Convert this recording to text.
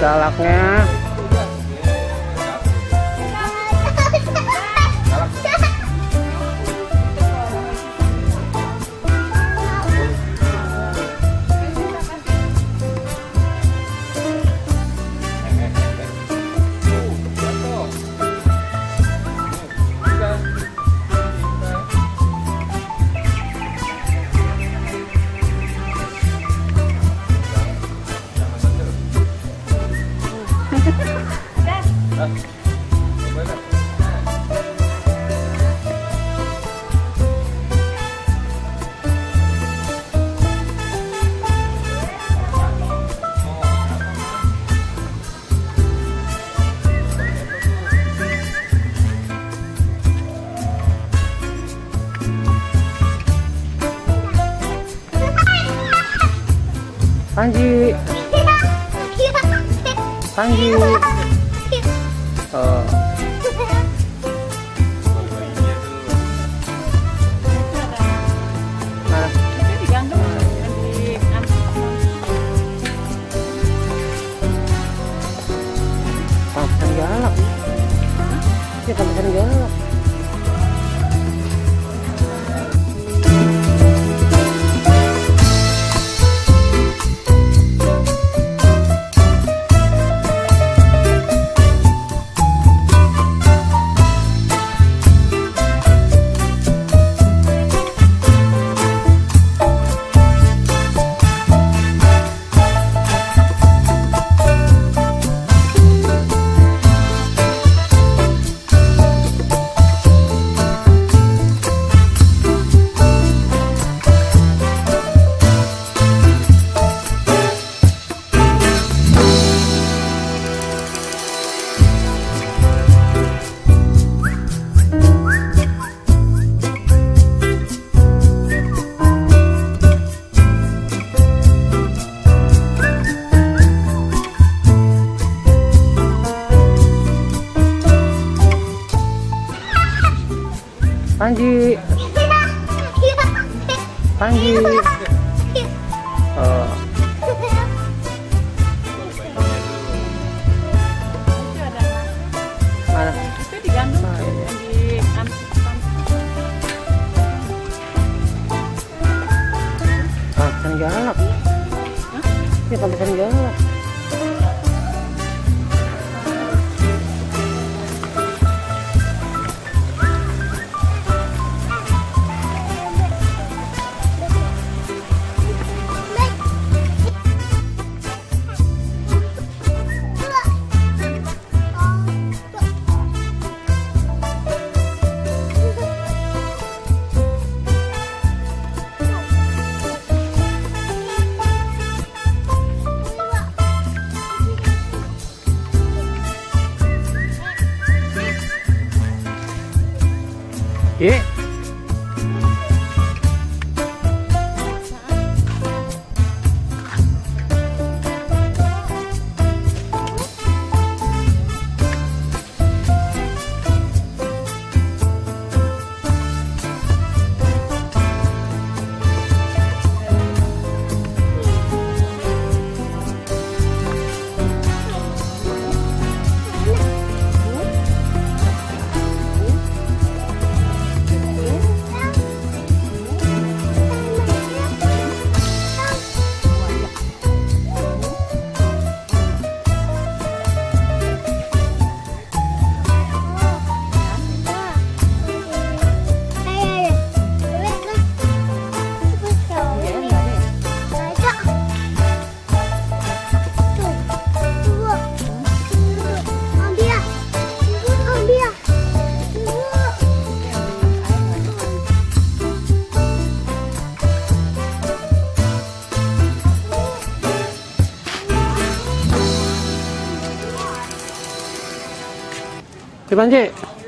galaknya Panji. Panji. Oh. Mana Pangkasan galak. Ini Panji oh mana pangkasan galak ini pangkasan galak 停 Ye. Di Panji.